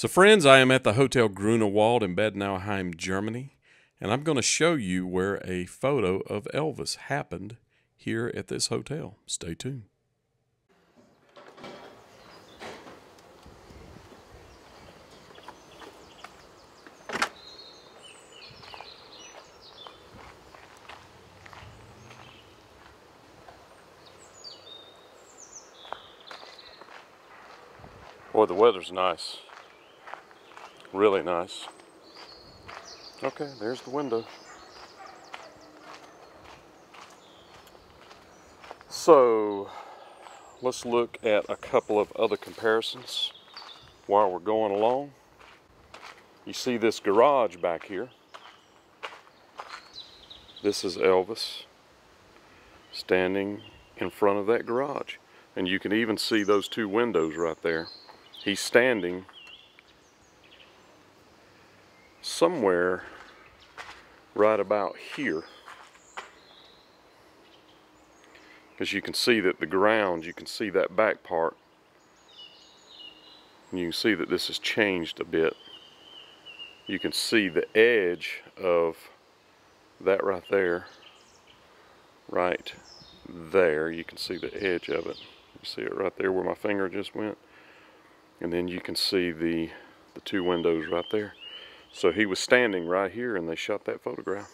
So friends, I am at the Hotel Grunewald in Bad Nauheim, Germany, and I'm going to show you where a photo of Elvis happened here at this hotel. Stay tuned. Boy, the weather's nice. Really nice. Okay, there's the window. So, let's look at a couple of other comparisons while we're going along. You see this garage back here. This is Elvis standing in front of that garage. And you can even see those two windows right there. He's standing somewhere right about here. Because you can see that the ground, you can see that back part. And you can see that this has changed a bit. You can see the edge of that right there. Right there. You can see the edge of it. You see it right there where my finger just went. And then you can see the, the two windows right there. So he was standing right here and they shot that photograph.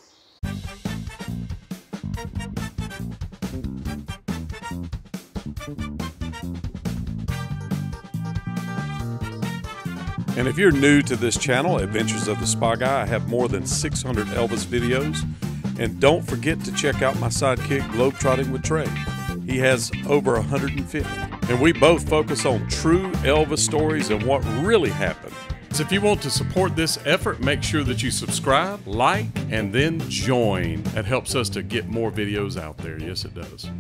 And if you're new to this channel, Adventures of the Spa Guy, I have more than 600 Elvis videos. And don't forget to check out my sidekick, Globetrotting with Trey. He has over 150. And we both focus on true Elvis stories and what really happened. So if you want to support this effort, make sure that you subscribe, like, and then join. That helps us to get more videos out there. Yes, it does.